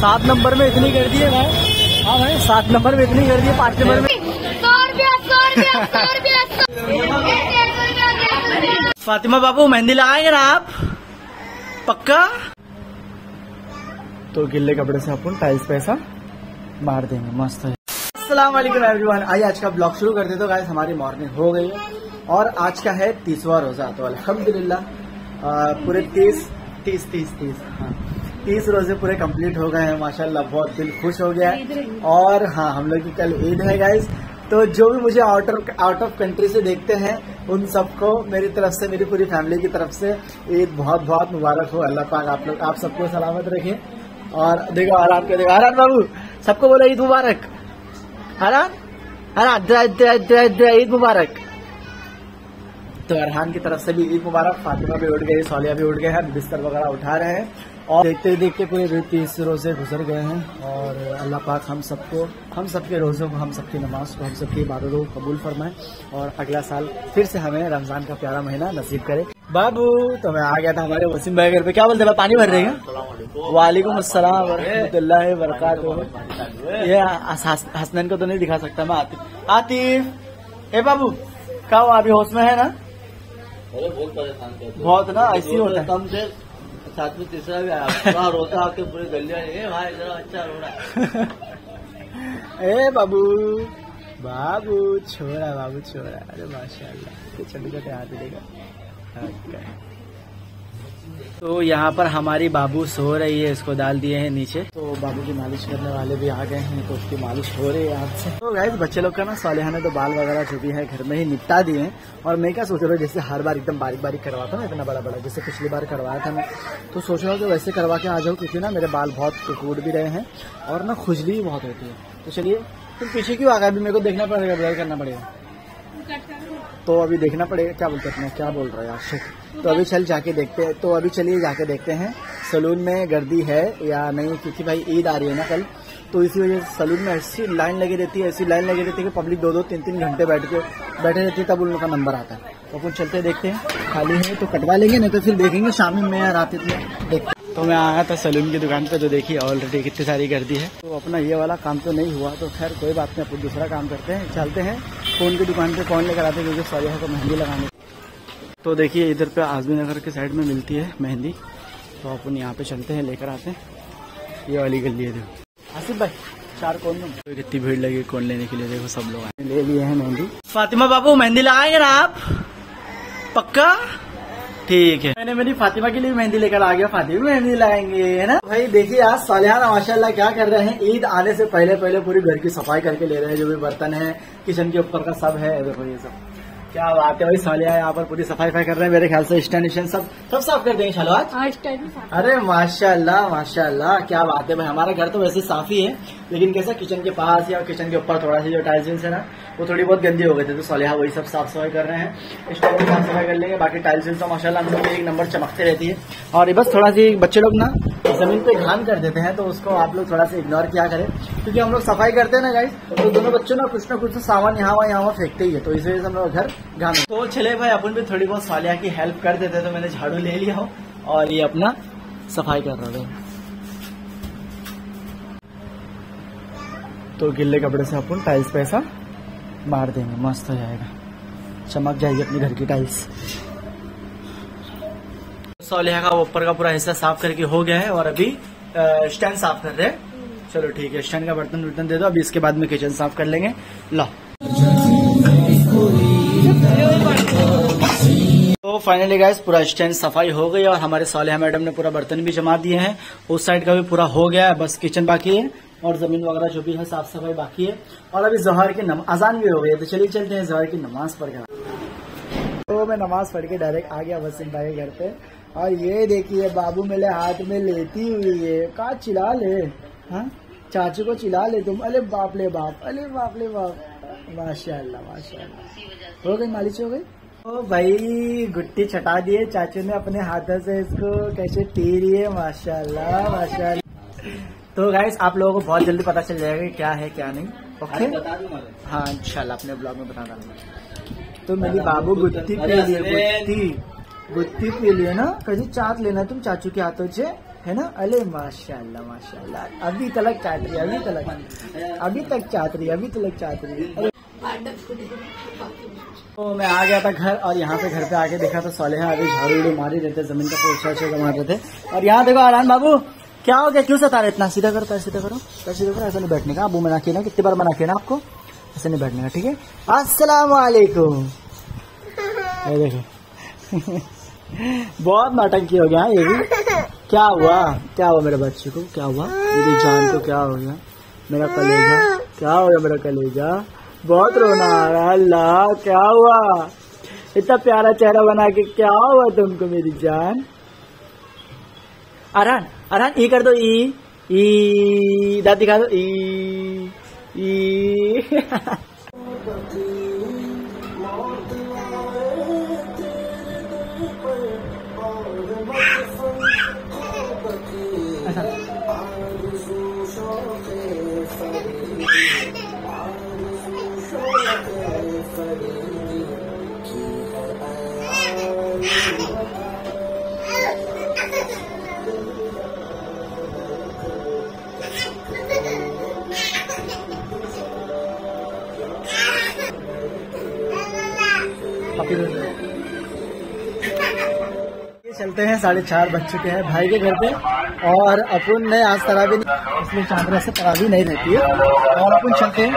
सात नंबर में इतनी कर दी है भाई। हाँ भाई सात नंबर में इतनी कर दी है पाँच नंबर में। फातिमा बाबू मेहंदी लगाएँगे ना आप? पक्का? तो गिल्ले कपड़े से अपन टाइल्स पैसा मार देंगे मस्त है। अस्सलाम वालेकुम एवरीवन आइए आज का ब्लॉग शुरू कर करते तो गाइस हमारी मॉर्निंग हो गई है और आज का है तीसवा रोजा। तो अल्हम्दुलिल्लाह पूरे तीस तीस तीस तीस। हाँ। तीस रोज़े पूरे कंप्लीट हो गए हैं माशाल्लाह बहुत दिल खुश हो गया है। और हाँ हम लोग की कल ईद है गाइज़ तो जो भी मुझे out of out of country से देखते हैं उन सबको मेरी तरफ़ से मेरी पूरी फैमिली की तरफ़ से ईद बहुत बहुत मुबारक हो। अल्लाह पाक आप लोग आप सबको सलामत रखे। और देखो आराम के देखो आराम बाबू सबको बोलो ईद मुबारक। हरान हरान ईद मुबारक। तो अरहान की तरफ़ से भी ईद मुबारक। फातिमा भी उठ गई सोलिया भी उठ गए हैं बिस्तर वगैरह उठा रहे हैं। और देखते देखते पूरे तीस रोज़े गुजर गए हैं और अल्लाह पाक हम सबको हम सबके रोज़ों को हम सबकी नमाज़ को हम सबकी इबादतों को कबूल फरमाए और अगला साल फिर से हमें रमज़ान का प्यारा महीना नसीब करे। बाबू तो मैं आ गया था हमारे वसीम भाई घर पे। क्या बोलते हैं पानी भर रहे हैं वालेकुम। अस्सलाम वरहमतुल्लाहि वबरकातुहू। ये हसनैन को तो नहीं दिखा सकता मैं आतिफ। आतिफ ए बाबू क्या अभी होश में है ना? बहुत ना ऐसे होता है। साथ में तीसरा भी आया। रोता आके पूरे गलिया ए भाई जरा अच्छा रो रहा है ए बाबू बाबू छोरा बाबू छोरा। अरे माशाल्लाह छोटे छोटे हाथ देगा. तो यहाँ पर हमारी बाबू सो रही है, इसको डाल दिए हैं नीचे। तो बाबू की मालिश करने वाले भी आ गए हैं तो उसकी मालिश हो रही है आज से। तो गाइस बच्चे लोग का ना सालिहा ने तो बाल वगैरह जो भी है, घर में ही निपटा दिए हैं। और मैं क्या सोच रहा हूँ जैसे हर बार एकदम बारीक बारीक करवाता ना, इतना बड़ा बड़ा जैसे पिछली बार करवाया था मैं। तो सोच रहा हूँ कि वैसे करवा के आ जाऊँ, क्योंकि ना मेरे बाल बहुत टूट भी रहे हैं, और ना खुजली भी बहुत होती है। तो चलिए तुम पीछे क्यों आ गए अभी मेरे को देखना पड़ेगा ब्लर करना पड़ेगा। तो अभी देखना पड़ेगा क्या बोलते हैं अपने, क्या बोल रहा है शिट तो अभी चल जाके देखते हैं तो अभी चलिए जाके देखते हैं, सलून में गर्दी है या नहीं, क्योंकि भाई ईद आ रही है ना कल तो इसी वजह से सलून में ऐसी लाइन लगी रहती है, ऐसी लाइन लगी रहती है कि पब्लिक दो दो तीन तीन घंटे बैठ के, बैठे रहती है, तब उन लोग का नंबर आता है। तो अपन चलते देखते हैं, खाली है तो कटवा लेंगे, नहीं तो फिर देखेंगे शाम में या रात में देखते तो मैं आया था सलून की दुकान पे तो देखिए ऑलरेडी कितनी सारी गर्दी है। तो अपना ये वाला काम तो नहीं हुआ तो खैर कोई बात नहीं, अपन दूसरा काम करते हैं, चलते हैं। फ़ोन की दुकान पे कौन लेकर आते हैं, क्योंकि सरिया को मेहंदी लगाने। तो देखिए इधर पे आजमी नगर के साइड में मिलती है मेहंदी। तो अपन यहाँ पे चलते हैं, लेकर आते हैं। ये वाली गली है, देखो। आसिफ भाई, चार कौन तो कितनी भीड़ लगी कौन लेने के लिए, देखो सब लोग ले लिए हैं मेहंदी। फातिमा बाबू, मेहंदी लगाएँगे ना आप? पक्का? ठीक है। मैंने मेरी फातिमा के लिए भी मेहंदी लेकर आ गया फातिमा भी मेहंदी लगाएँगे है ना? भाई देखिए आज सालिहाना माशाल्लाह क्या कर रहे हैं ईद आने से पहले पहले पूरी घर की सफ़ाई करके ले रहे हैं जो भी बर्तन है किचन के ऊपर का सब है देखो ये सब। क्या बात है भाई सालिया यहाँ पर पूरी सफ़ाई वफाई कर रहे हैं मेरे ख्याल से स्टैंड स्टैंड सब सब साफ़ कर देंगे शालो आज अरे माशाल्लाह माशाल्लाह क्या बात है भाई हमारा घर तो वैसे साफ़ ही है लेकिन कैसा किचन के पास या किचन के ऊपर थोड़ा सा जो टाइल्स है ना, वो थोड़ी बहुत गंदी हो गए थे तो सोलिहा वही सब साफ़ सफ़ाई कर रहे हैं। स्टोव भी साफ़ सफ़ाई कर लेंगे, बाकी टाइल्स तो माशाल्लाह हम लोग एक नंबर चमकते रहती है। और बस थोड़ा सी बच्चे लोग ना ज़मीन पे घान कर देते हैं तो उसको आप लोग थोड़ा सा इग्नोर किया करें, क्योंकि हम लोग सफ़ाई करते हैं ना गाइस तो दोनों बच्चों ना कुछ ना कुछ तो सामान यहाँ वहाँ यहाँ वहाँ फेंकते ही है तो इस वजह से हम लोग घर घाम तो चले भाई, अपन भी थोड़ी बहुत सालिया की हेल्प कर देते तो मैंने झाड़ू ले लिया हो और ये अपना सफ़ाई कर रहा था। तो गिल्ले कपड़े से अपन टाइल्स पे ऐसा मार देंगे। मस्त हो जाएगा। चमक जाएगी अपने घर की टाइल्स सोलिया का ऊपर का पूरा हिस्सा साफ़ करके हो गया है और अभी स्टैंड साफ़ कर रहे हैं। चलो ठीक है स्टैंड का बर्तन वर्तन दे दो, अभी इसके बाद में किचन साफ़ कर लेंगे। लो। तो फाइनली गाइस पूरा स्टैंड सफ़ाई हो गई और हमारे सालिहा मैडम ने पूरा बर्तन भी जमा दिए हैं। उस साइड का भी पूरा हो गया है, बस किचन बाकी है। और ज़मीन वगैरह जो भी है, साफ़ सफ़ाई बाकी है। और अभी जहर की नम, अजान भी हो गई है। तो चलिए चलते हैं जहर की नमाज़ पढ़ कर तो मैं नमाज़ पढ़ के डायरेक्ट आ गया वसीम भाई घर पे। और ये देखिए, बाबू मेरे हाथ में लेती हुई है। का चिल्ला ले? हाँ? चाचू को चिल्ला ले तुम। अरे बाप ले बाप, अरे बाप ले बाप। माशाल्लाह माशाल्लाह। हो गई मालिश, हो गई? ओ भाई, गुट्टी छटा दिए चाचू ने अपने हाथों से इसको कैसे रही है? माशाल्लाह माशाल्लाह। तो गाइस आप लोगों को बहुत जल्दी पता चल जाएगा क्या है क्या नहीं। ओके हाँ इंशाल्लाह अपने ब्लॉग में बता दूँगा तो मेरी बाबू गुत्ती पी लिए गुत्ती गुत्ती पी लिए ना कभी चाट लेना तुम चाचू के हाथों से है ना? अरे माशाल्लाह माशाल्लाह। अभी तलक चाट रही अभी तलक। अभी तक चाट रही अभी तलक चाट रही तो मैं आ गया था घर और यहाँ पे घर पे आके देखा तो सोले अभी झाड़ू मार रहते ज़मीन का पोछा वोछा मार रहे थे और यहाँ देखो आरान बाबू। क्या हो गया? क्यों सता रहे इतना? सीधा करो पैर सीधा करो पैर सीधा करो ऐसा नहीं बैठने का। अबू मना किया ना कितनी बार मना किया ना आपको? ऐसे नहीं बैठने का ठीक है? अस्सलाम वालेकुम देखो। बहुत नौटंकी हो गया ये भी। क्या हुआ? क्या हुआ मेरे बच्चे को? क्या हुआ? मेरी जान को क्या हो गया? मेरा कलेजा? क्या हो गया मेरा कलेजा? बहुत रोना आ रहा है अल्लाह क्या हुआ? इतना प्यारा चेहरा बना के क्या हुआ तुमको मेरी जान? आरान आरान ई कर दो ई ई दांत दिखा दो ई ई ये चलते हैं, साढ़े चार बज चुके हैं भाई के घर पे। और अपन ने आज तरावी नहीं इसलिए चांदरा से तरावी नहीं रहती है। और अपन चलते हैं।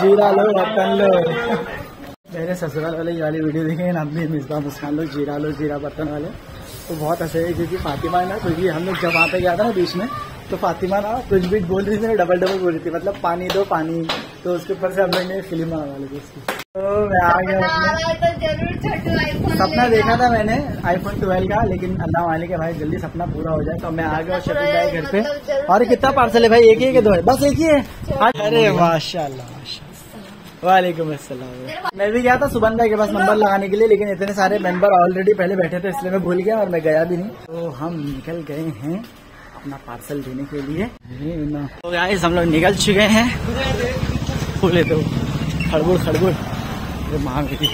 जीरा लो बर्तन लो। मेरे ससुराल वाले ये वाली वीडियो देखे आप भी मिसबा मुस्कान लो, जीरा लो, जीरा बर्तन वाले। तो बहुत हंसे है, क्योंकि फातिमा ना, क्योंकि हम लोग जब वहाँ पे गया था ना बीच में तो फातिमा ना कुछ भी बोल रही थी ना डबल डबल बोल रही थी। मतलब पानी दो पानी। तो उसके ऊपर से हम लोग ने फ़िल्म वाली उसकी। तो मैं आ गया तो ज़रूर छोटू आईफोन सपना देखा था मैंने आईफोन 12 का लेकिन अल्लाह वाले के भाई जल्दी सपना पूरा हो जाए। तो मैं आ गया और शफीक भाई घर पे। और कितना पार्सल है भाई? एक ही कि दो है? बस एक ही है? अरे माशाल्लाह माशाल्लाह। वालेकुम अस्सलाम। मैं भी गया था सुबह भाई के पास नंबर लगाने के लिए लेकिन इतने सारे मेंबर ऑलरेडी पहले बैठे थे इसलिए मैं भूल गया और मैं गया भी नहीं। तो हम निकल गए हैं। अपना पार्सल देने के लिए। तो गाइस हम लोग निकल चुके हैं। बोले तो खड़बुड़ खड़बुड़ अरे माँ मेरी।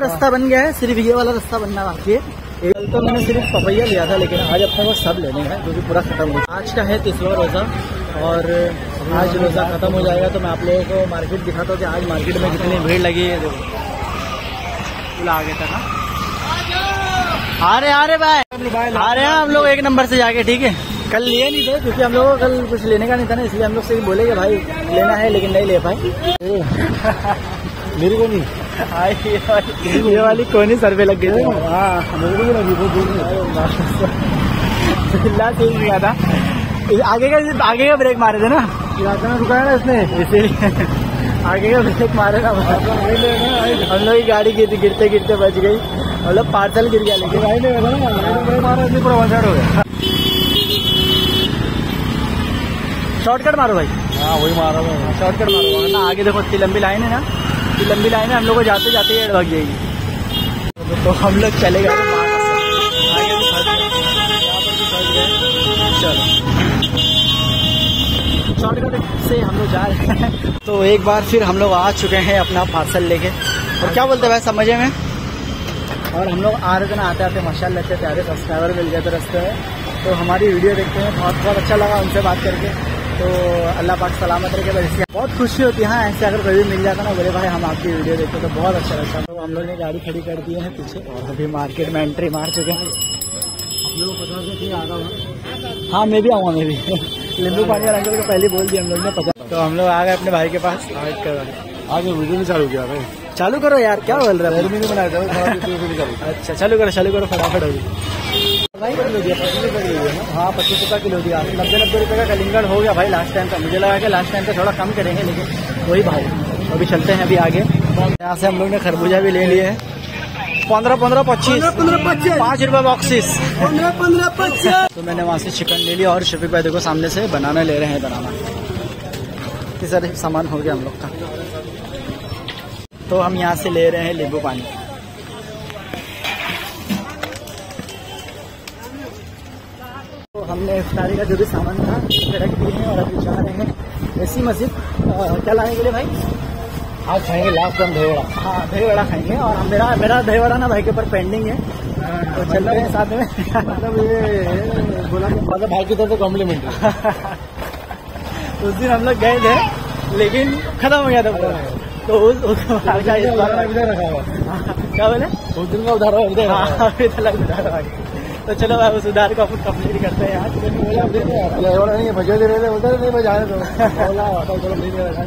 रास्ता बन गया है, सिर्फ़ ये वाला रास्ता बनना बाकी है। कल तो मैंने सिर्फ़ पपैया लिया था, लेकिन आज अपने को सब लेने हैं क्योंकि पूरा खत्म हो गया। आज का है तीसरा रोजा, और आज रोजा खत्म हो जाएगा तो मैं आप लोगों को मार्केट दिखाता हूँ कि आज मार्केट में कितनी भीड़ लगी है, देखो। आगे तक। आ रहे आ रहे भाई। आ रहे हैं हम लोग एक नंबर से जाके, ठीक है? कल लिए नहीं थे क्योंकि हम लोगों को कल कुछ लेने का नहीं था ना इसलिए हम लोग से बोले कि भाई लेना है लेकिन नहीं ले पाए। मेरी को नहीं। ये वाली कोनी सर पे लग गई थी। हाँ लगी गया था आगे का आगे का ब्रेक मारे थे ना। इलाका में रुकाया ना इसने। इसीलिए आगे का ब्रेक मारे ना हम लोग की गाड़ी गिरते गिरते बच गई। मतलब पार्सल गिर गया लेकिन भाई ने मारा पूरा वन साइड हो गया शॉर्टकट मारो भाई। हाँ वही मारा शॉर्टकट मारो। वरना आगे देखो इतनी लंबी लाइन है ना इतनी लंबी लाइन है हम लोग को जाते जाते ही भाग जाएगी। तो हम लोग चले गए। शॉर्टकट से हम लोग जा रहे हैं। तो एक बार फिर हम लोग आ चुके हैं अपना पार्सल लेके। और क्या बोलते भाई समझे में और हम लोग आ रहे थे ना आते आते माशाल्लाह अच्छे प्यारे सब्सक्राइबर मिल गए थे रस्ते में। तो हमारी वीडियो देखते हैं बहुत बहुत अच्छा लगा उनसे बात करके। तो अल्लाह पाक सलामत रखे बस बहुत खुशी होती है हाँ ऐसे अगर कोई भी मिल जाता ना बोले भाई हम आपकी वीडियो देखते तो बहुत अच्छा लगता तो हम लोग ने गाड़ी खड़ी कर दी है पीछे और अभी मार्केट में एंट्री मार चुके हैं। आप लोगों को पता कि आ रहा हूँ हाँ मैं भी आऊँगा मैं भी। नींबू पानी और अंकल को पहले बोल दिया हम लोग ने पता। तो हम लोग आ गए अपने भाई के पास। आज कर रहे हैं। आगे वीडियो नहीं चालू किया भाई। चालू करो यार क्या बोल रहे हो? अच्छा चालू करो चालू करो फटाफट होगी भाई किलो दिया पच्चीस रुपये किलो दिया ना हाँ पच्चीस रुपये किलो दिया। नब्बे नब्बे रुपये का कलिंगड़ हो गया भाई लास्ट टाइम का। मुझे लगा कि लास्ट टाइम का थोड़ा कम करेंगे लेकिन वही भाई। अभी चलते हैं अभी आगे। यहाँ से हम लोग ने खरबूजा भी ले लिए है। पंद्रह पंद्रह पच्चीस। पाँच रुपए बॉक्सिस पंद्रह पंद्रह पच्चीस। तो मैंने वहाँ से चिकन ले लिया और शफीक भाई देखो सामने से बनाना ले रहे हैं बनाना ये सारे सामान हो गया हम लोग का। तो हम यहाँ से ले रहे हैं नींबू पानी। हमने इफ्तारी का जो भी सामान था रख दिए हैं और अभी जा रहे हैं ऐसी मस्जिद। क्या लाने के लिए भाई? आज खाएँगे लास्ट टाइम दही वड़ा हाँ दही वड़ा खाएँगे और मेरा मेरा दही वड़ा ना भाई के ऊपर पेंडिंग है। तो चल रहे हैं साथ में। मतलब ये बोला कि मतलब भाई की तरफ़ से कॉम्प्लीमेंट उस दिन हम लोग गए थे लेकिन खत्म हो गया था तो उस क्या बोले? उस दिन का उधार इधर। हाँ लग उधार। तो चलो उस उधार को अपन कंप्लीट करते हैं यार बोला नहीं है भजो दे रहे थे उधर नहीं दो बोला तो चलो नहीं दे रहा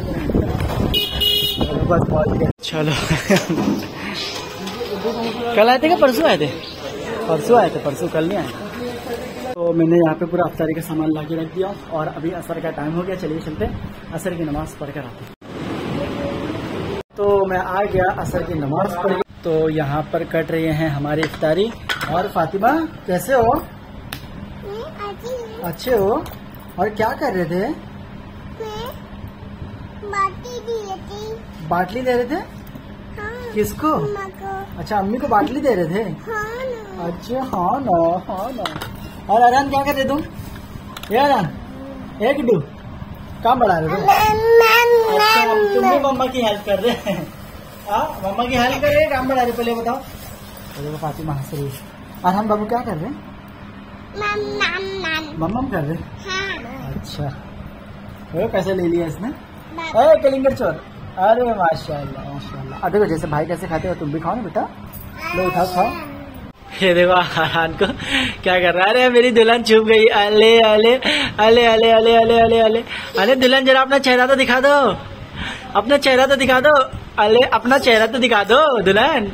बस पहुँच गए चलो। कल आए थे क्या परसों आए थे? परसों आए थे परसों कल नहीं आए। तो मैंने यहाँ पे पूरा अफ्तारी का सामान ला के रख दिया और अभी असर का टाइम हो गया चलिए चलते असर की नमाज़ पढ़ कर आते तो मैं आ गया असर की नमाज़ पढ़ तो यहाँ पर कट रहे हैं हमारी इफ्तारी। और फातिमा कैसे हो? अच्छे हो? और क्या कर रहे थे? बाटी दी थी। बाटली दे रहे थे? हाँ किसको? अच्छा अम्मी को बाटली दे रहे थे? हाँ अच्छा हाँ ना हाँ ना। और अरहान क्या कर रहे तुम? ये अरहान एक डू काम बढ़ा रहे थे अच्छा तुम भी मम्मा की हेल्प कर रहे हैं। हाँ मम्मा की हेल्प कर रहे हैं काम बढ़ा रहे पहले बताओ। अरे वो फातिमा हंस रही है। अरहान बाबू क्या कर रहे हैं? मम्मा कर रहे हाँ? अच्छा। वो पैसे ले लिया इसने। अरे कलिंगर चोर। अरे माशाल्लाह माशाल्लाह। अब देखो जैसे भाई कैसे खाते हो तुम भी खाओ ना बेटा। लो उठाओ खाओ ये देखो हरान को क्या कर रहा है? अरे मेरी दुल्हन छुप गई। अले अले अले अले अले अले अले अले। अरे दुल्हन जरा अपना चेहरा तो दिखा दो। अपना चेहरा तो दिखा दो। अले अपना चेहरा तो दिखा दो दुल्हन।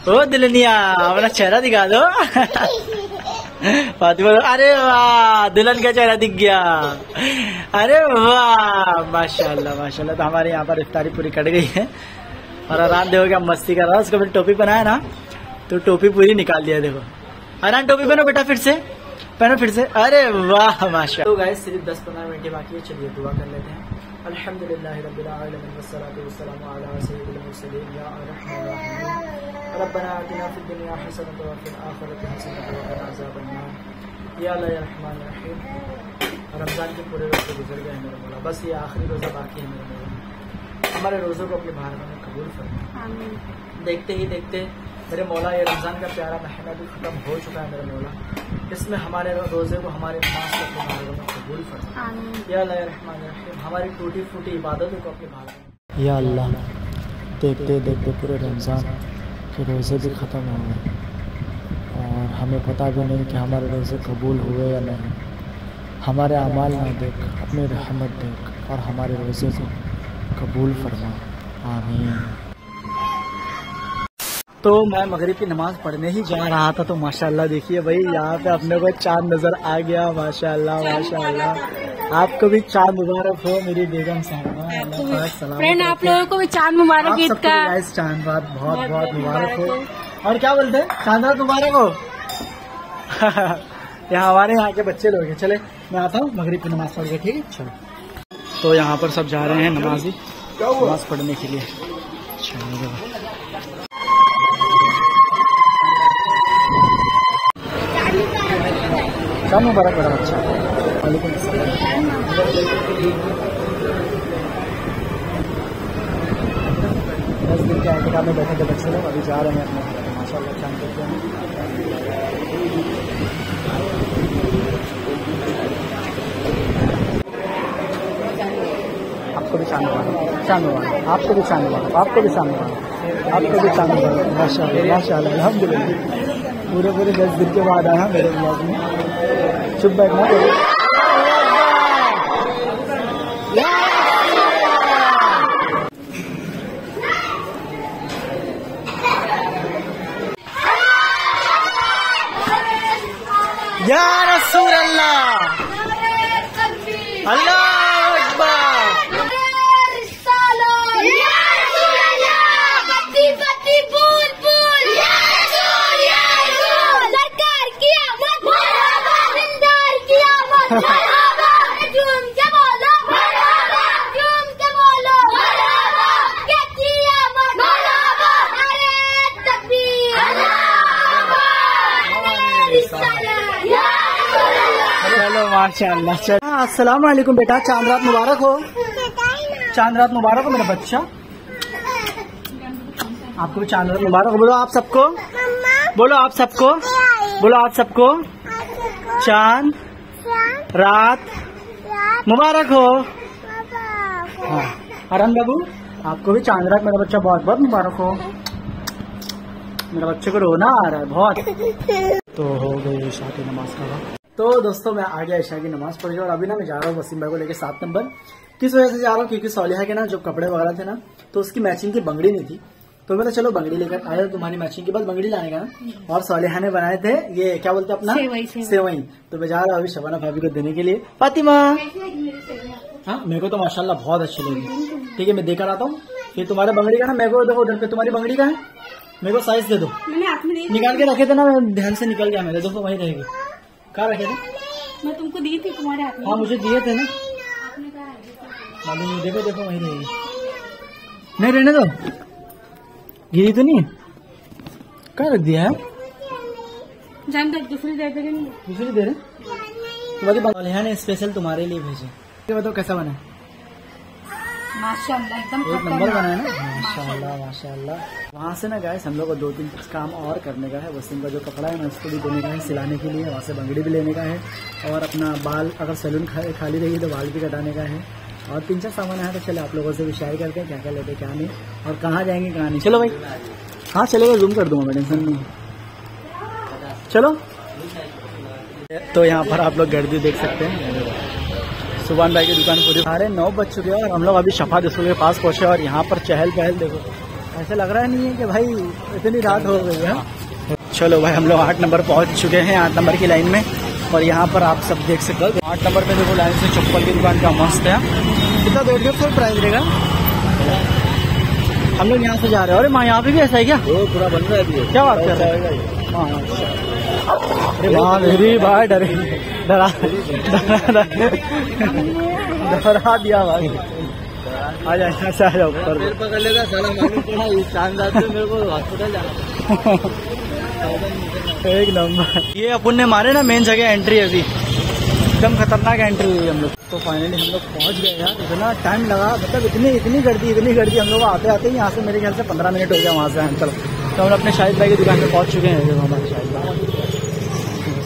ओ दुल्हनिया अपना चेहरा दिखा दो। फातिमा, अरे वाह, दुल्हन का चेहरा दिख गया। अरे वाह, माशाल्लाह माशाल्लाह तो हमारे यहाँ पर इफ्तारी पूरी कट गई है। और आराम देखो क्या मस्ती कर रहा है, उसको फिर टोपी पहनाया ना तो टोपी पूरी निकाल दिया, देखो। आराम, टोपी पहनो बेटा फिर से, पहनो फिर से। अरे वाह माशा तो गाइस सिर्फ़ दस पंद्रह मिनट बाकी है, चलिए दुआ कर लेते हैं। अल्हम्दुलिल्लाह रब्बिल आलमीन रब्बना आतिना फिद दुनिया हसनतन व फिल आखिरति हसनतन व क़िना अज़ाबन्नार या अल्लाह या रहमान या रहीम रमज़ान के पूरे रोज़े गुजर गए हैं मेरे मौला बस ये आखिरी रोजा बाकी है मेरे मौला हमारे रोजों को अपने भारत में कबूल फरमा देखते ही देखते मेरे मौला ये रमज़ान का प्यारा महीना भी ख़त्म हो चुका है मेरे मौला इसमें हमारे रोज़े को हमारे नमाज़ को अपने भारत में कबूल फरमा या अल्लाह या रहमान रहीम हमारी टूटी फूटी इबादतों को अपने भारत में या अल्लाह देखते देखते पूरे रमज़ान के रोज़े भी ख़त्म हो गए और हमें पता भी नहीं कि हमारे रोज़े कबूल हुए या नहीं। हमारे अमाल ना देख, अपनी रहमत देख और हमारे रोज़े को कबूल फरमा। आमीन। तो मैं मगरिब की नमाज़ पढ़ने ही जा रहा था तो माशाल्लाह देखिए भाई, यहाँ पे अपने को चाँद नज़र आ गया, माशाल्लाह माशाल्लाह। आपको भी चाँद मुबारक हो मेरी बेगम साहबा। फ्रेंड आप लोगों को भी चाँद मुबारक ईद का। चाँद रात बहुत बहुत मुबारक हो। और क्या बोलते हैं? चाँद रात मुबारक हो। यहाँ हमारे यहाँ के बच्चे लोग हैं। चले मैं आता हूँ मगरिब की नमाज़ पढ़ के ठीक है? चलो। तो यहाँ पर सब जा रहे हैं नमाजी नमाज़ पढ़ने के लिए। चलो। मुबारक बड़ा अच्छा। वालेकुम दस दिन के आइटिका में बैठे थे बच्चे लोग अभी जा रहे हैं अपने माशाल्लाह क्या करते हैं आपको भी चाँद मुबारक चाँद मुबारक आपको भी चाँद मुबारक आपको भी चाँद मुबारक आपको भी चाँद मुबारक माशा माशा अलहमदिल्ला पूरे पूरे दस दिन के बाद आया मेरे ब्लॉग में चुप बैठना या रसूल अल्लाह अल्लाह माशाल्लाह चलो। हाँ, अस्सलाम वालेकुम बेटा चाँद रात मुबारक हो। चाँद रात मुबारक हो मेरा बच्चा। आपको भी चाँद रात मुबारक हो। बोलो आप सबको। बोलो आप सबको। बोलो आप सबको। चाँद रात मुबारक हो। हाँ। अरन बाबू आपको भी चाँद रात मेरा बच्चा बहुत बहुत मुबारक हो। मेरा बच्चे को रोना आ रहा है बहुत। तो हो गई शादी नमाज़ का तो दोस्तों मैं आ गया ईशा की नमाज़ पढ़ और अभी ना मैं जा रहा हूँ वसीम भाई को लेकर सात नंबर। किस वजह से जा रहा हूँ? क्योंकि सोलिहा के ना जो कपड़े वगैरह थे ना तो उसकी मैचिंग की बंगड़ी नहीं थी। तो मैं तो चलो बंगड़ी लेकर आया तुम्हारी मैचिंग के बाद बंगड़ी लाने का ना। और सोलिहा ने बनाए थे ये क्या बोलते अपना? सेवई, तो मैं जा रहा हूँ अभी शबाना भाभी को देने के लिए। फातिमा! हाँ मेरे को तो माशाल्लाह बहुत अच्छी लगी। ठीक है मैं देकर आता हूँ। फिर तुम्हारे बंगड़ी का ना मेरे को देखो उधर पे तुम्हारी बंगड़ी का है। मेरे को साइज़ दे दो। निकाल के रखे थे ना ध्यान से निकल गया मेरे देखो वही रहेगी कहाँ रखे थे? मैं तुमको दी थी तुम्हारे हाथ में। हाँ मुझे दिए थे ना। मालूम देखो देखो वही रहेगी नहीं रहने दो। गिरी तो नहीं? कहा रख दिया है? जान दो दूसरी दे दे दूसरी दे रहे? तुम्हारी ने स्पेशल तुम्हारे लिए भेजे। बताओ कैसा बना है? माशाल्लाह एकदम एक नंबर बना है ना? माशाल्लाह माशाल्लाह। वहाँ से ना गाइस हम लोग को दो तीन काम और करने का है। वसीम का जो कपड़ा है ना उसको भी देने का है सिलाने के लिए। वहाँ से बंगड़ी भी लेने का है। और अपना बाल अगर सैलून खा, खाली रही है तो बाल भी कटाने का है। और तीन चार सामान है तो चले आप लोगों से भी शेयर करते हैं क्या क्या लेते क्या नहीं। और कहाँ जाएँगे कहाँ नहीं। चलो भाई। हाँ चलेगा जूम कर दूँगा मैं टेंशन नहीं। चलो। तो यहाँ पर आप लोग गर्दी देख सकते हैं। सुभान भाई की दुकान पूरी। साढ़े नौ बज चुके हैं और हम लोग अभी शफा दसू के पास पहुँचे और यहाँ पर चहल पहल देखो। ऐसे लग रहा नहीं है कि भाई इतनी रात हो गई है। चलो भाई हम लोग आठ नंबर पहुँच चुके हैं आठ नंबर की लाइन में और यहाँ पर आप सब देख सकते हो। आठ नंबर पे देखो लाइन से चप्पल की दुकान का मस्त है। कितना देर के फुल प्राइस रहेगा हम लोग यहाँ से जा रहे हैं। अरे माँ यहाँ पे भी ऐसा है क्या? पूरा बन रहा है क्या बात कर रहे हैं। अरे मेरी भाई डरे। डरा डरा डरा। दिया भाई। आ जाए आ जाओ ऊपर। पकड़ लेगा साला मेरे को हॉस्पिटल जाना एक नंबर। ये अपन ने मारे ना मेन जगह एंट्री अभी। एकदम खतरनाक एंट्री हुई हम लोग। तो फाइनली हम लोग पहुँच गए यार। इतना टाइम लगा मतलब इतनी इतनी गर्दी इतनी गर्दी। हम लोग आते आते ही यहाँ से मेरे ख्याल से पंद्रह मिनट हो गया वहाँ से अंकल। तो हम अपने शाहिद भाई की दुकान पे पहुँच चुके हैं। हमारे शाहिद भाई।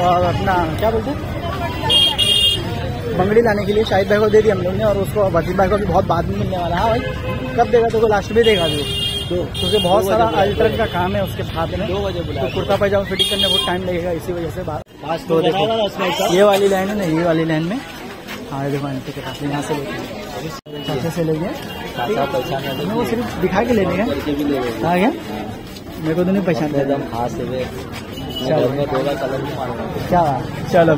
और अपना क्या बोलते हैं? बंगड़ी लाने के लिए शाहिद भाई को दे दी हम लोग ने और उसको वज़ीर भाई को भी बहुत बाद में मिलने वाला है। हाँ भाई कब देगा? तो को लास्ट में देगा तो क्योंकि बहुत सारा अल्ट्रन का काम है उसके साथ में। दो बजे तो कुर्ता पैजामा फिटिंग करने बहुत टाइम लगेगा इसी वजह से बात। तो देखो ये वाली लाइन है ना ये वाली लाइन में। हाँ देखो एंट्री के पास यहाँ से लेके। चाचा से लेंगे वो सिर्फ़ दिखा के लेने का हाँ। क्या मेरे को तो नहीं पहचान एकदम खास है वे। चलो। क्या चलो।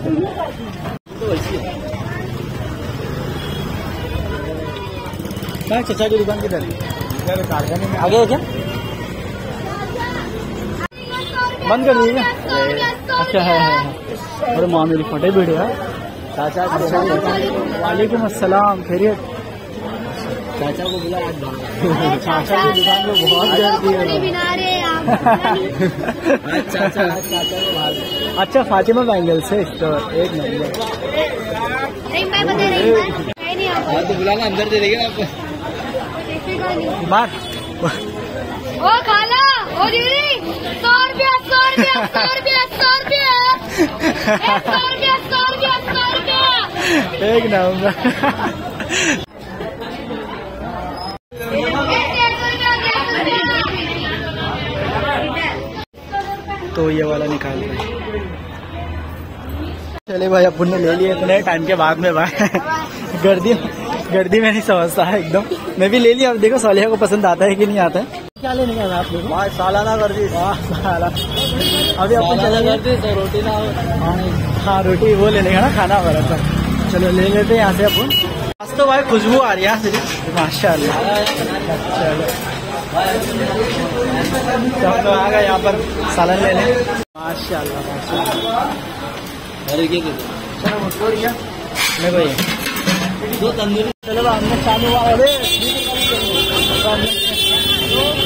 क्या चाचा की दुकान किधर है? कारखाने में। आगे है क्या? बंद कर दीजिए। अच्छा है है है। अरे माँ मेरी फटे वीडियो है। चाचा। वालेकुम अस्सलाम खैरियत। चाचा को बुला आज चाचा की दुकान में बहुत गर्दी है बिना रे आप चाचा को भाग अच्छा फातिमा बैंगल से तो एक नंबर। नहीं मैं बता रही हूँ मैं नहीं आता तो बुलाना अंदर दे देंगे ना आपको। बात ओ खाला! ओ दीदी! सौ रुपया सौ रुपया सौ रुपया सौ रुपया! सौ रुपया सौ रुपया सौ रुपया! एक नंबर। तो ये वाला निकाल रहे चले भाई अपन ने ले लिए इतने टाइम के बाद में भाई। गर्दी गर्दी में नहीं समझता है एकदम। मैं भी ले लिया अब देखो सालिया को पसंद आता है कि नहीं आता है। क्या लेने का आप लोग? भाई सालाना कर दी साला। अभी अपन चलेंगे। तो रोटी ना हाँ, रोटी वो ले लेंगे ना खाना वगैरह सब। चलो ले लेते हैं यहाँ से अपन। आज तो भाई खुशबू आ रही है माशा चलो। तो हम लोग आ गए यहाँ पर सालन लेने दो तंदूरी चलो हमने चालू हुआ।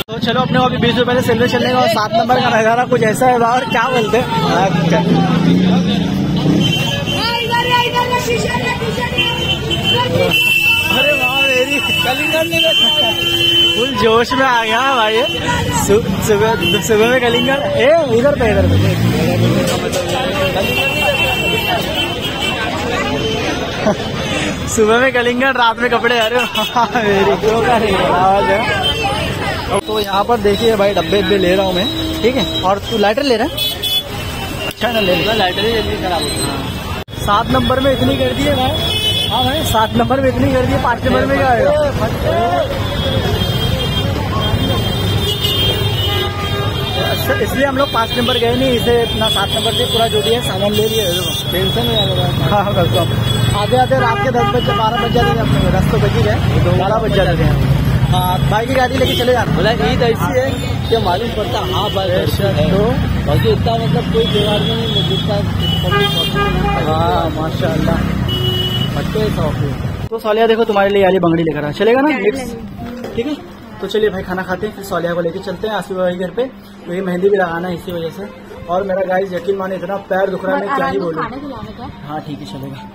तो चलो अपने अभी बीस रुपए से सिल्वर चलने का और सात नंबर का नज़ारा कुछ ऐसा है और क्या बोलते हैं। फुल जोश में आ गया भाई। सुबह सुबह में कलिंगड़। ए इधर पे इधर पे। सुबह में कलिंगड़ रात में कपड़े अरे वाह, मेरी क्यों का नहीं आवाज़ है। तो यहाँ पर देखिए भाई डब्बे डब्बे ले रहा हूँ मैं। ठीक है? और तू लाइटर ले रहा है? अच्छा ना ले लाइटर ही जल्दी खराब होता है सात नंबर में इतनी कर दी है भाई। हाँ भाई सात नंबर में इतनी कर दी है पाँच नंबर में क्या आएगा? अच्छा, इसलिए हम लोग पाँच नंबर गए नहीं इसे इतना सात नंबर से पूरा जो भी है सामान ले लिया टेंशन नहीं आ रहा हाँ हाँ आधे आधे रात के दस बजे बारह बज जाते थे अपने दस तो बज ही गए बारह बज जाते थे हाँ भाई की गाड़ी लेके चले जाते बोला ईद ऐसी है कि मालूम पड़ता हाँ अच्छा, तो। बाकी इतना मतलब कोई त्योहार में नहीं जितना हाँ माशा शौक तो सोलिया देखो तुम्हारे लिए वाली बंगड़ी लेकर आ चलेगा ना? मिक्स ठीक है? तो चलिए भाई खाना खाते हैं फिर सोलिया को लेके चलते हैं आसिफ भाई घर पे। तो ये मेहंदी भी लगाना है इसी वजह से। और मेरा गाइस यकीन माने इतना पैर दुख रहा है मैं क्या ही बोलूँ। हाँ ठीक है चलेगा।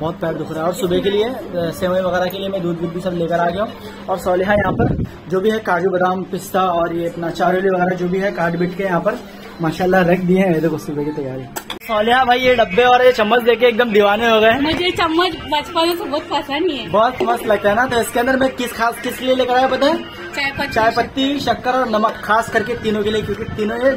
बहुत पैर दुख रहा है। और सुबह के लिए सेवई वगैरह के लिए मैं दूध दूध भी सब लेकर आ गया हूँ। और सोलिहा यहाँ पर जो भी है काजू बादाम पिस्ता और ये अपना चारोली वगैरह जो भी है काट बिट के यहाँ पर माशाल्लाह रख दिए हैं। देखो सुबह की तैयारी। सोलिहा भाई ये डब्बे और ये चम्मच देखे एकदम दीवाने हो गए। मुझे चम्मच बचपन से बहुत पसंद है। बहुत मस्त लगता है ना तो इसके अंदर मैं किस खास किस लिए लेकर आया पता है? चाय पत्ती चाय पत्ती शक्कर और नमक खास करके तीनों के लिए क्योंकि तीनों ये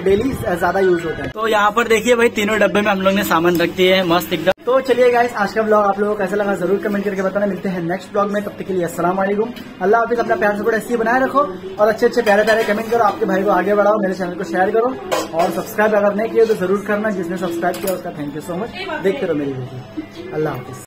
डेली ज़्यादा यूज़ होता है। तो यहाँ पर देखिए भाई तीनों डब्बे में हम लोग ने सामान रख दिए हैं मस्त एकदम। तो चलिए गाइस आज का ब्लॉग आप लोगों को कैसा लगा ज़रूर कमेंट करके बताना। मिलते हैं नेक्स्ट ब्लॉग में तब तक के लिए वालेकुम अल्लाह हाफिज अपना प्यार सपोर्ट ऐसे बनाए रखो और अच्छे अच्छे प्यारे प्यारे कमेंट करो आपके भाई को आगे बढ़ाओ मेरे चैनल को शेयर करो और सब्सक्राइब अगर नहीं किया तो ज़रूर करना जिसने सब्सक्राइब किया उसका थैंक यू सो मच देखते रहो मेरी वीडियो अल्लाह हाफिज।